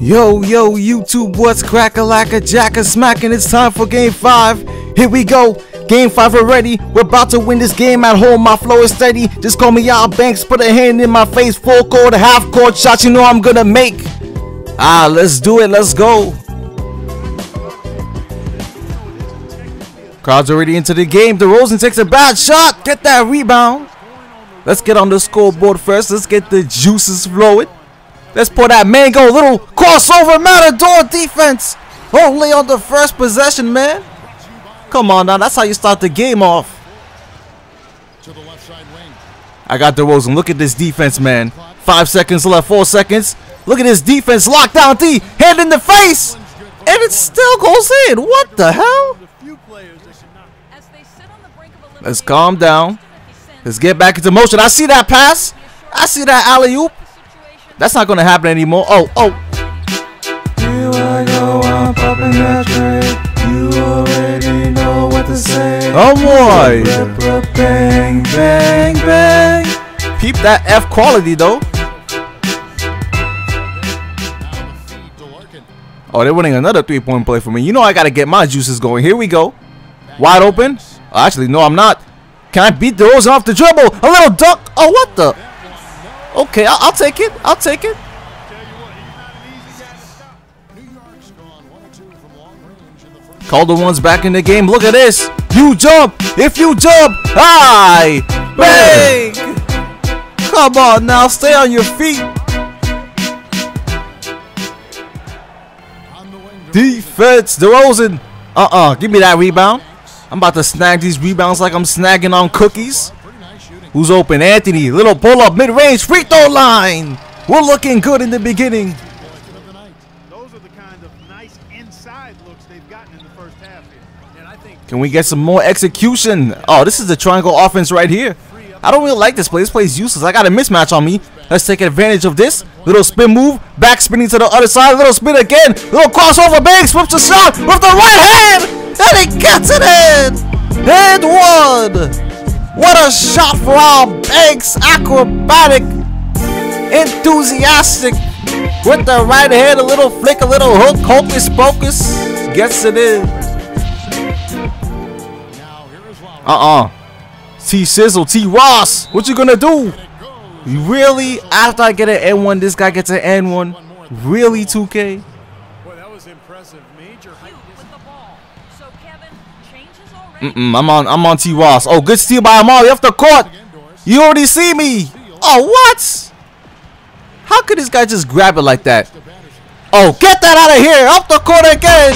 Yo, yo, YouTube, what's cracker like a jacker smacking? It's time for game five. Here we go. Game five already. We're about to win this game at home. My flow is steady. Just call me Al Banks. Put a hand in my face. Full court, half court shot. You know I'm gonna make. Ah, let's do it. Let's go. Crowd's already into the game. DeRozan takes a bad shot. Get that rebound. Let's get on the scoreboard first. Let's get the juices flowing. Let's pour that mango. Little crossover Matador defense. Only on the first possession, man. Come on now. That's how you start the game off. I got DeRozan. Look at this defense, man. Five seconds left. Four seconds. Look at this defense. Lockdown D. Hand in the face. And it still goes in. What the hell? Let's calm down. Let's get back into motion. I see that pass. I see that alley oop. That's not gonna happen anymore. Oh, oh. Here I go, I'm popping that tray. You already know what to say. Oh boy. Rip, rip, bang, bang, bang. Peep that F quality though. Oh, they're winning another three-point play for me. You know I gotta get my juices going. Here we go. Wide open. Oh, actually, no, I'm not. Can I beat DeRozan off the dribble? A little duck. Oh, what the? Okay, I'll, I'll take it. I'll take it. Calderon's back in the game. Look at this. You jump. If you jump, hi, bang. Come on now, stay on your feet. Defense, DeRozan. Uh-uh, give me that rebound. I'm about to snag these rebounds like I'm snagging on cookies. Who's open? Anthony. Little pull-up, mid-range, free throw line. We're looking good in the beginning. Can we get some more execution? Oh, this is the triangle offense right here. I don't really like this play. This play is useless. I got a mismatch on me. Let's take advantage of this. Little spin move. Back spinning to the other side. Little spin again. Little crossover. Banks flips the shot with the right hand. And he gets it in. And one. What a shot for our Banks. Acrobatic. Enthusiastic. With the right hand. A little flick. A little hook. Hocus pocus. Gets it in. Uh-uh. T Sizzle, T Ross, what you gonna do? Really? After I get an N1, this guy gets an N1? Really, 2K? boy, that was impressive. Major height. Already. Mm-mm, I'm on I'm on T Ross. Oh, good steal by Amari off the court. You already see me. Oh, what? How could this guy just grab it like that? Oh, get that out of here. Up the court again.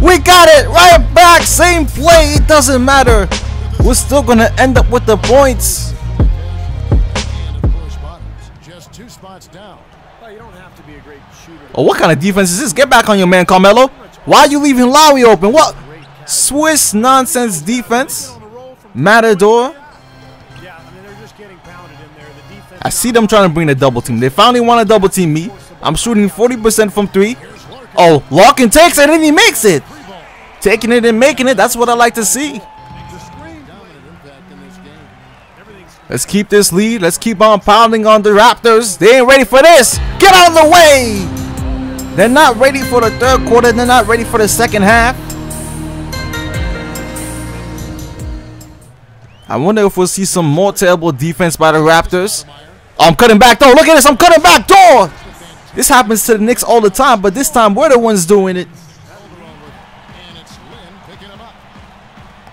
We got it. Right back. Same play. It doesn't matter. We're still going to end up with the points. Oh, what kind of defense is this? Get back on your man, Carmelo. Why are you leaving Lowry open? What? Swiss nonsense defense? A Matador? I see them trying to bring the double team. They finally want to double team me. I'm shooting 40% from three. Oh, Larkin takes it and he makes it. Taking it and making it. That's what I like to see. Let's keep this lead. Let's keep on pounding on the Raptors. They ain't ready for this. Get out of the way. They're not ready for the third quarter. They're not ready for the second half. I wonder if we'll see some more terrible defense by the Raptors. I'm cutting back door. Look at this. I'm cutting back door. This happens to the Knicks all the time, but this time we're the ones doing it.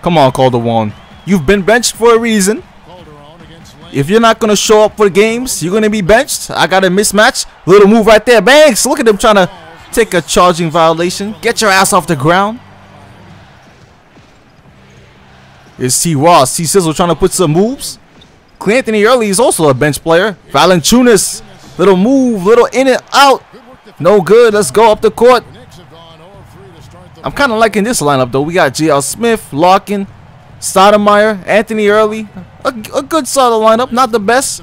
Come on, Calderon. You've been benched for a reason. If you're not going to show up for games, you're going to be benched. I got a mismatch. Little move right there. Banks. Look at him trying to take a charging violation. Get your ass off the ground. It's T. Ross. T. Sizzle trying to put some moves. Cleanthony Early is also a bench player. Valanciunas. Little move. Little in and out. No good. Let's go up the court. Knicks have gone 0-3 to start the I'm kind of liking this lineup though. We got J.R. Smith, Larkin, Stoudemire, Anthony Early. A, a good solid lineup. Not the best.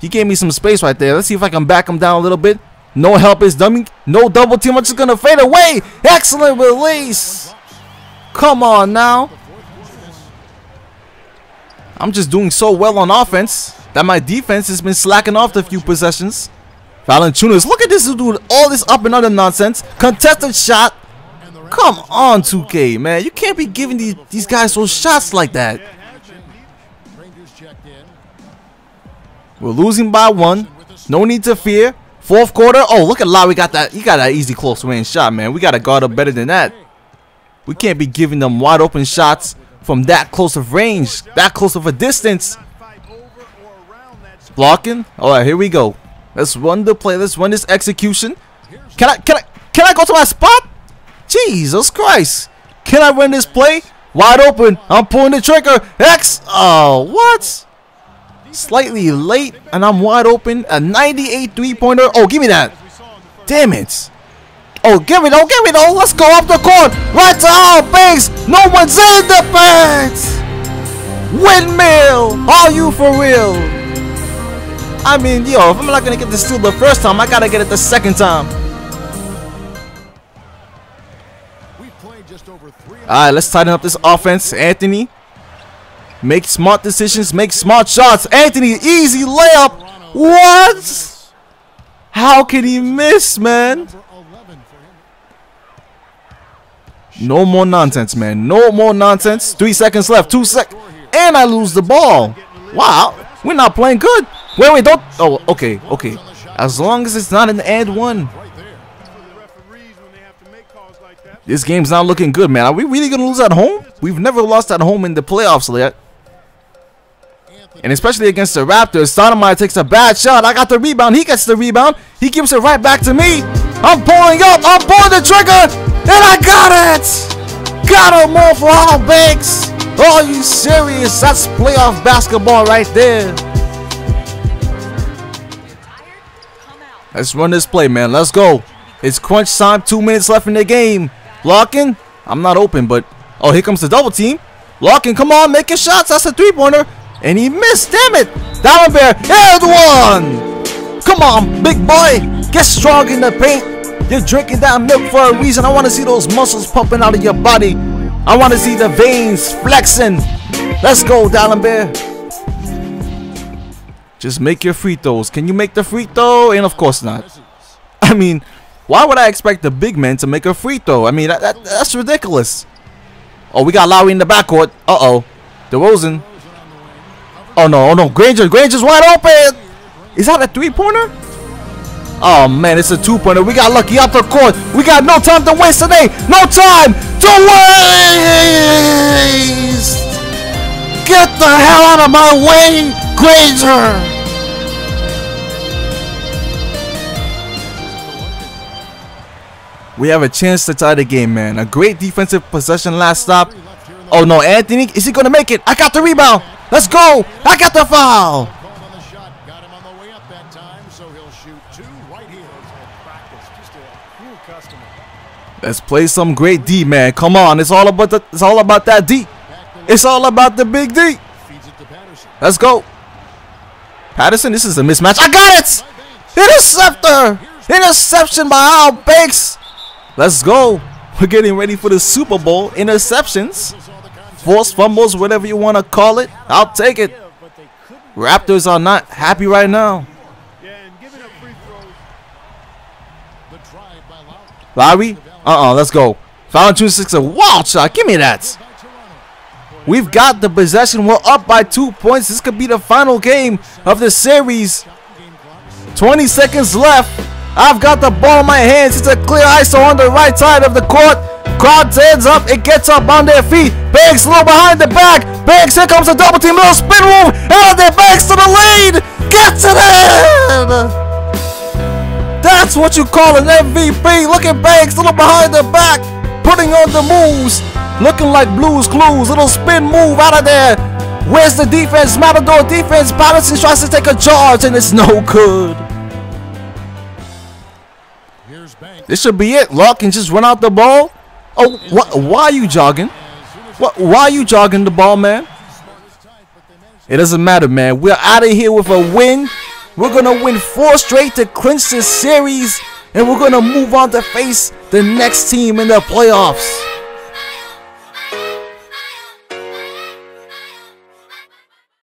He gave me some space right there. Let's see if I can back him down a little bit. No help is dummy. No double team. I'm just going to fade away. Excellent release. Come on now. I'm just doing so well on offense that my defense has been slacking off the few possessions. Valanciunas, look at this dude, all this up and under nonsense. Contested shot. Come on, 2K, man. You can't be giving these, these guys those shots like that. We're losing by one. No need to fear. Fourth quarter. Oh, look at Lowry got that. He got that easy close range shot, man. We got to guard up better than that. We can't be giving them wide open shots from that close of range, that close of a distance. Blocking. All right, here we go. Let's run the play. Let's run this execution. Can I? Can I? Can I go to my spot? Jesus Christ! Can I run this play? Wide open. I'm pulling the trigger. X. Oh, what? Slightly late, and I'm wide open. A 98 three-pointer. Oh, give me that. Damn it. Oh, give it. Oh, give it. Oh, let's go up the court. Right to Al Banks. No one's in the fence. Windmill. Are you for real? I mean, yo, if I'm not gonna get the steal the first time, I gotta get it the second time. We played just over three. All right, let's tighten up this offense. Anthony, make smart decisions, make smart shots. Anthony, easy layup. What? How can he miss, man? Number 11 for him. No more nonsense, man. No more nonsense. Three seconds left. Two sec. And I lose the ball. Wow, we're not playing good. Wait, wait, don't. Oh, okay, okay. As long as it's not an and one. To. This game's not looking good, man. Are we really gonna lose at home? We've never lost at home in the playoffs yet. And especially against the Raptors, Stoudemire takes a bad shot. I got the rebound. He gets the rebound. He gives it right back to me. I'm pulling up. I'm pulling the trigger. And I got it. Got off for Al Banks. Are you serious? That's playoff basketball right there. Let's run this play, man. Let's go. It's crunch time. Two minutes left in the game. Locking. I'm not open, but oh, here comes the double team. Locking, Come on, making shots. That's a three-pointer, and he missed. Damn it. Dalembert and one. Come on, big boy. Get strong in the paint. You're drinking that milk for a reason. I want to see those muscles pumping out of your body. I want to see the veins flexing. Let's go, Dalembert. Just make your free throws. Can you make the free throw? And of course not. I mean, why would I expect the big man to make a free throw? I mean, that, that, that's ridiculous. Oh, we got Lowry in the backcourt. Uh-oh. DeRozan. Oh, no. Oh, no. Granger. Granger's wide open. Is that a three-pointer? Oh, man. It's a two-pointer. We got lucky up the court. We got no time to waste today. No time to waste. Get the hell out of my way, Granger. We have a chance to tie the game, man. A great defensive possession last stop. Oh no, Anthony, is he gonna make it? I got the rebound. Let's go. I got the foul. Called on the shot. Got him on the way up that time, so he'll shoot two right here. Practice, just a cool customer. Let's play some great D, man. Come on, it's all about the, it's all about that D. It's all about the big D. Let's go. Patterson, this is a mismatch. I got it. Interceptor. Interception by Al Banks. Let's go. We're getting ready for the Super Bowl. Interceptions, forced fumbles, whatever you want to call it. I'll take it. Raptors are not happy right now. Lowry. Uh-uh, let's go. Valanciunas six a wild shot. Uh, give me that. We've got the possession. We're up by two points. This could be the final game of the series. 20 seconds left. I've got the ball in my hands. It's a clear ISO on the right side of the court. Crowd heads up. It gets up on their feet. Banks little behind the back. Banks, here comes a double team. Little spin move. Out of there. Banks to the lead. Gets it in. That's what you call an MVP. Look at Banks, little behind the back, putting on the moves, looking like Blues Clues. Little spin move out of there. Where's the defense? Matador defense. Patterson tries to take a charge, and it's no good. Here's Banks. This should be it. Law can just run out the ball. Oh, wh- why are you jogging? What? Why are you jogging the ball, man? It doesn't matter, man. We're out of here with a win. We're gonna win four straight to clinch this series, and we're gonna move on to face the next team in the playoffs.